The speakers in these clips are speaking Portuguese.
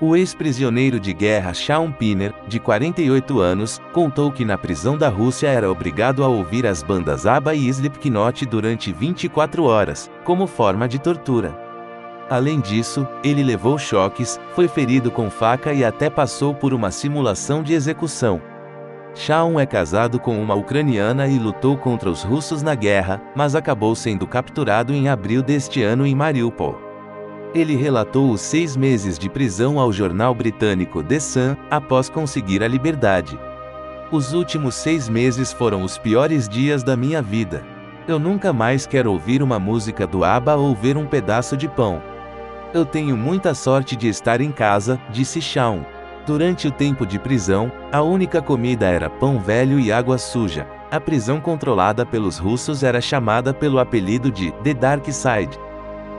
O ex-prisioneiro de guerra Shaun Piner, de 48 anos, contou que na prisão da Rússia era obrigado a ouvir as bandas ABBA e Slipknot durante 24 horas, como forma de tortura. Além disso, ele levou choques, foi ferido com faca e até passou por uma simulação de execução. Shaun é casado com uma ucraniana e lutou contra os russos na guerra, mas acabou sendo capturado em abril deste ano em Mariupol. Ele relatou os seis meses de prisão ao jornal britânico The Sun, após conseguir a liberdade. Os últimos seis meses foram os piores dias da minha vida. Eu nunca mais quero ouvir uma música do ABBA ou ver um pedaço de pão. Eu tenho muita sorte de estar em casa, disse Shaun. Durante o tempo de prisão, a única comida era pão velho e água suja. A prisão controlada pelos russos era chamada pelo apelido de The Dark Side.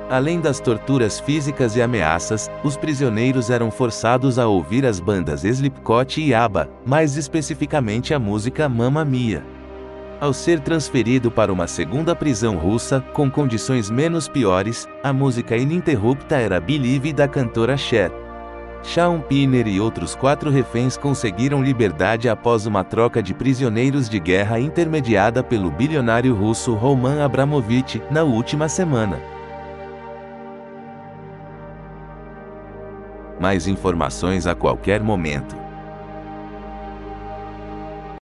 Além das torturas físicas e ameaças, os prisioneiros eram forçados a ouvir as bandas Slipknot e ABBA, mais especificamente a música Mamma Mia. Ao ser transferido para uma segunda prisão russa, com condições menos piores, a música ininterrupta era Believe da cantora Cher. Shaun Piner e outros quatro reféns conseguiram liberdade após uma troca de prisioneiros de guerra intermediada pelo bilionário russo Roman Abramovich, na última semana. Mais informações a qualquer momento.